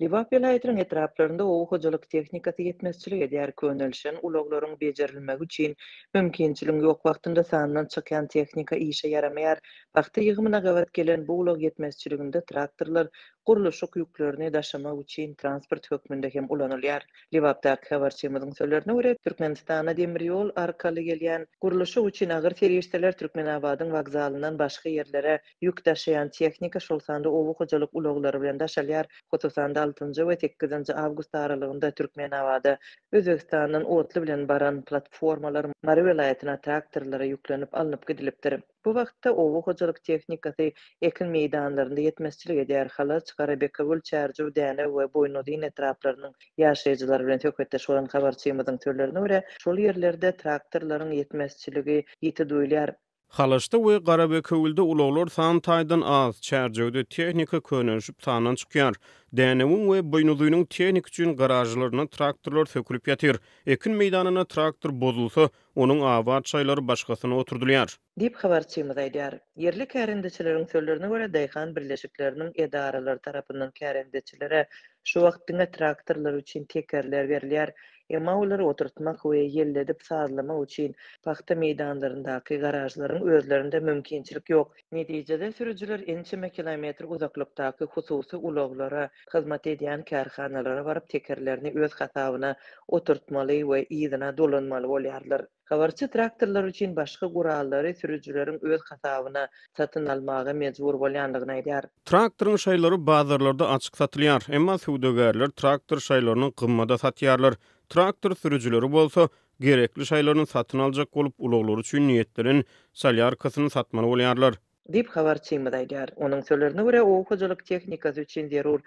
Lebap welaýatynyň etraplarynda oba hojalyk tehnikasy ýetmezçilik edýär, könelişen ulaglaryň bejerilmegi üçin mümkinçiligiň ýok wagtynda sandan çykýan tehnika işe ýaramaýar, pagta ýygymyna gabat gelen bu ulag ýetmezçiliginde traktorlar gurluşyk ýüklerini daşamak üçin transport hökmünde hem ulanylýar. Lebapdaky habarçymyzyň sözlerine görä, Türkmenistana demir ýol arkaly gelýän gurluşyk üçin agyr serişdeler Türkmenabadyň wokzalyndan başga ýerlere ýük daşaýan tehnika, şol sanda oba hojalyk ulaglary bilen daşalýar. Hususan-da, altynjy we sekizinji awgust aralygynda Türkmenabada Özbegistandan otly bilen baran platformalar Mary welaýatyna traktorlara ýüklenip alnyp gidilipdir. Bu wagtda oba hojalyk tehnikasy ekin meýdanlarynda ýetmezçilik edýär. Halas çykara Bekewül, Çärjew, Dänew we Boýnuzyn etraplarynyň ýaşaýjylary bilen söhbetdeş bolan habarçymyzyň sözlerine görä, şol ýerlerde traktorlaryň ýetmezçiligi ýiti duýulýar. Halaşda we Garabekewülde ulaglar san taýdan az, Çärjewde tehnika könelişip sandan çykýar. Dänewiň we Boýnuzynyň tehnika üçin garažlaryna traktorlar sökülip ýatyr. Ekin meýdanynda traktor bozulsa, onuň abat jaýlary başgasyna oturdylýar. Diýip, habarçymyz aýdýar. Ýerli kärendeçileriň sözlerine görä, daýhan birleşikleriniň edaralary tarapyndan kärendeçilere şu wagt diňe traktorlar üçin tekerler berilýär. Emma olary oturtmak we ýelledip sazlamak üçin pagta meýdanlaryndaky garažlaryň özlerinde mümkinçilik ýok. Netijede sürüjiler ençeme kilometr uzaklykdaky hususy ulaglara, hyzmat edýän kärhanalara baryp tekerlerini öz hasabyna oturtmaly we yzyna dolanmaly bolýarlar. Habarçy traktorlar üçin başga gurallary sürüjileriň öz hasabyna satyn almaga mejbur bolýandygyny aýdýar. Traktoryň şaýlary bazarlarda açyk satylýar, emma söwdagärler traktor şaýlaryny gymmada satýarlar. Traktor sürüjileri bolsa, gerekli şaýlaryny satyn aljak bolup, ulaglary üçin niýetlenen solýarkasyny satmaly bolýarlar. diýip, habarçymyz aýdýar. Onuň sözlerine görä, oba hojalyk tehnikasy üçin zerur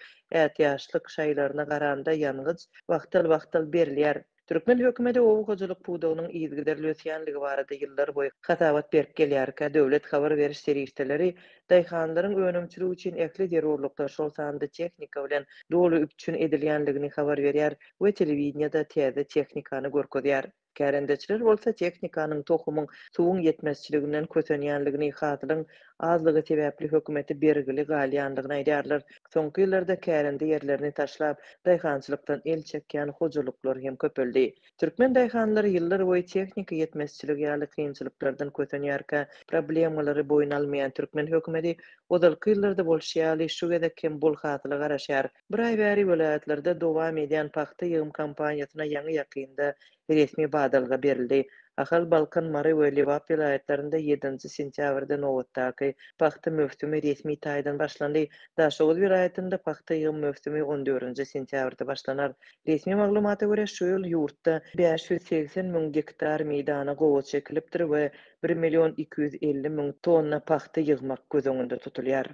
ätiýaçlyk şaýlaryna garanda ýangyç wagtal-wagtal berilýär. Türkmen hökümeti oba hojalyk pudagynyň yzygiderli ösýänligi barada ýyllarboýy hasabat berip gelýärkä, döwlet habar beriş serişdeleri daýhanlaryň önümçiligi üçin ähli zerurlyklar, şol sanda tehnika bilen doly üpjün edilýänligini habar berýär we telewideniýede täze tehnikany görkezýär. Kärendeçiler bolsa tehnikanyň, tohumyň, suwuň ýetmezçiliginden kösenýänligini, hasylyň azlygy sebäpli hökümete bergili galýandygyny aýdýarlar. Soňky ýyllarda kärende ýerlerini taşlap, daýhançylykdan el çekýän hojalyklar hem köpeldi. Türkmen daýhanlary ýyllarboýy tehnika ýetmezçiligi ýaly kynçylyklardan kösenýärkä, problemalary boýun almaýan türkmen hökümeti ozalky ýyllarda bolşy ýaly şu gezek hem bol hasyla garaşýar. Bir aý bäri welaýatlarda dowam edýän pagta ýygym kampaniýasyna ýaňy-ýakynda resmi badalga berildi. Ahal, Balkan, Mary we Lebap welaýatlarynda ýedinji sentýabrda nobatdaky pagta möwsümi resmi taýdan başlandy. Daşoguz welaýatynda pagta ýygym möwsümi on dördünji sentýabrda başlanar. Resmi maglumata görä, şu ýyl ýurtda bäş ýüz segsen müň gektar meýdana gowaça ekilipdir we bir million iki ýüz elli müň tonna pagta ýygmak göz öňünde tutulýar.